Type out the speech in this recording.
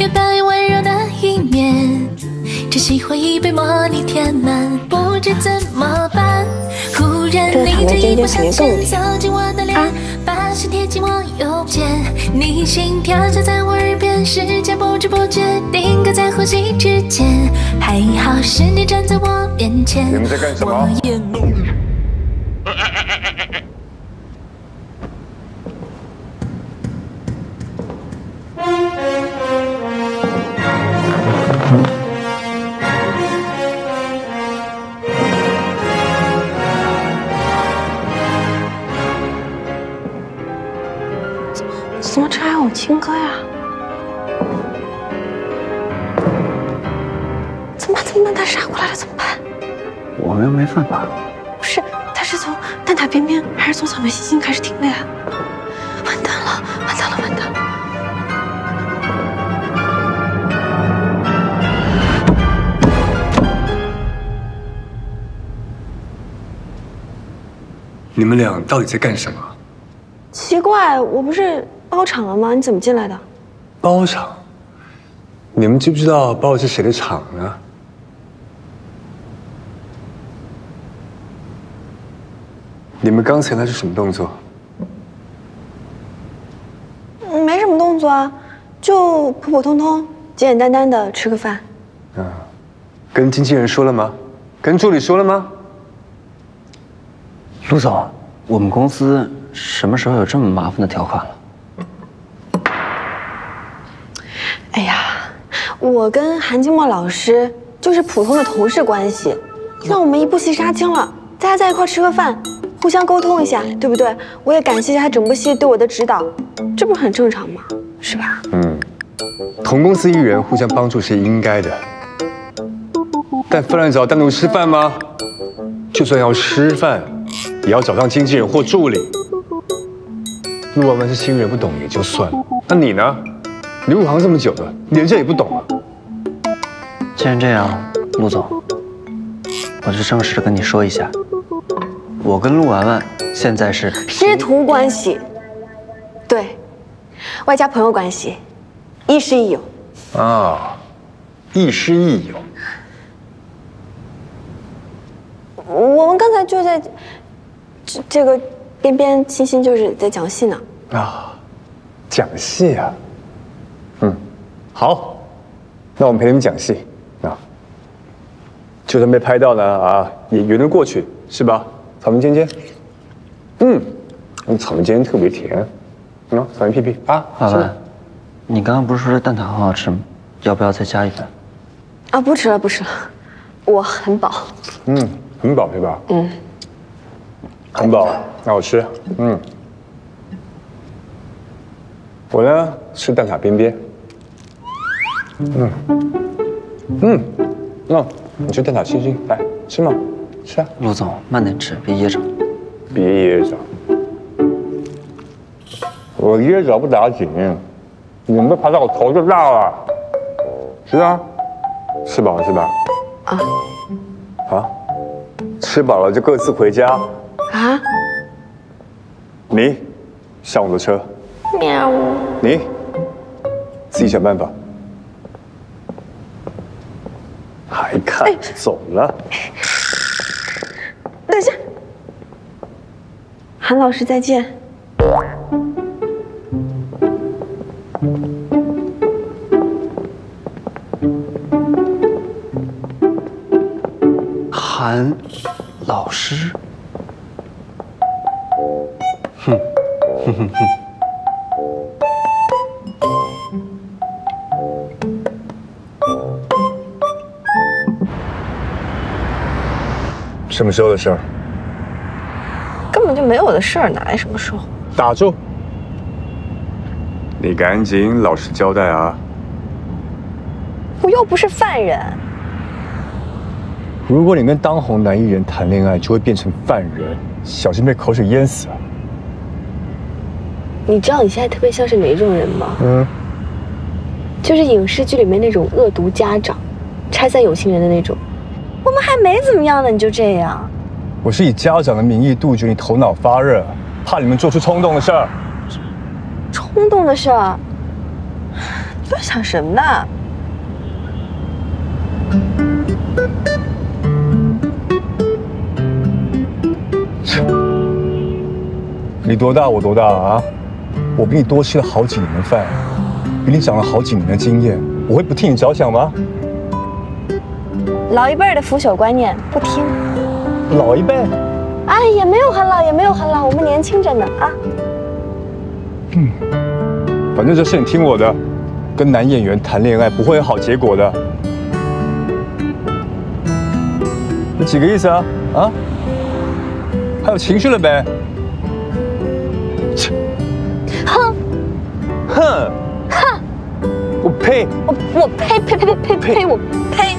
也抱有温柔的一面。只喜欢已被模拟填满，不知怎么办。忽然你这一步向前走进我的脸，把心贴近我右肩，你心跳就在我耳边，时间不知不觉定格在呼吸之间。还好是你站在我面前。你们在干什么 这还有青哥呀？怎么办？怎么办？他杀过来了，怎么办？我们又没犯法。不是，他是从蛋挞边边还是从草莓星星开始听的呀？完蛋了，完蛋了，完蛋了！你们俩到底在干什么？奇怪，我不是包场了吗？你怎么进来的？包场？你们知不知道包的是谁的场呢？你们刚才那是什么动作？嗯没什么动作啊，就普普通通、简简单单的吃个饭。嗯，跟经纪人说了吗？跟助理说了吗？陆总，我们公司什么时候有这么麻烦的条款了？哎呀，我跟韩静默老师就是普通的同事关系，那我们一部戏杀青了，大家在一块吃个饭，互相沟通一下，对不对？我也感谢一下他整部戏对我的指导，这不是很正常吗？是吧？嗯，同公司艺人互相帮助是应该的，但饭量找单独吃饭吗？就算要吃饭，也要找上经纪人或助理。陆婉婉是新人，不懂也就算了，那你呢？你入行这么久了，连这也不懂啊？既然这样，陆总，我就正式的跟你说一下，我跟陆婉婉现在是师徒关系，对，外加朋友关系，亦师亦友。啊，亦师亦友。我们刚才就在这这个边边欣欣就是在讲戏呢。啊，讲戏啊，嗯，好，那我们陪你们讲戏啊，就算被拍到呢啊，也圆得过去，是吧？草莓尖尖，嗯，那草莓尖尖特别甜，啊，草莓屁屁。啊，是吗？婉婉，你刚刚不是说这蛋挞很好吃吗？要不要再加一份？啊，不吃了，不吃了，我很饱。嗯，很饱对吧？嗯，很饱，那我吃，嗯，我呢吃蛋挞边边，嗯，嗯，那你去蛋挞星星，来吃嘛，吃啊，陆总，慢点吃，别噎着。别噎着，我噎着不打紧，你们爬到我头就大了，吃啊，吃饱了是吧？啊啊，吃饱了就各自回家。啊，你上我的车，喵！你自己想办法。还看走了？等一下，韩老师再见。韩老师，什么时候的事儿？根本就没我的事儿，哪来什么时候？打住！你赶紧老实交代啊！我又不是犯人。如果你跟当红男艺人谈恋爱，就会变成犯人，小心被口水淹死啊！你知道你现在特别像是哪种人吗？嗯，就是影视剧里面那种恶毒家长，拆散有情人的那种。我们还没怎么样呢，你就这样？我是以家长的名义杜绝你头脑发热，怕你们做出冲动的事儿。冲动的事儿，在想什么呢？你多大，我多大啊？我比你多吃了好几年的饭，比你长了好几年的经验，我会不替你着想吗？老一辈的腐朽观念不听。老一辈？哎，也没有很老，也没有很老，我们年轻着呢啊。嗯，反正这事你听我的，跟男演员谈恋爱不会有好结果的。你几个意思啊？啊？还有情绪了呗？切？哼！哼！哼！我呸！我我呸呸呸呸呸呸！我呸！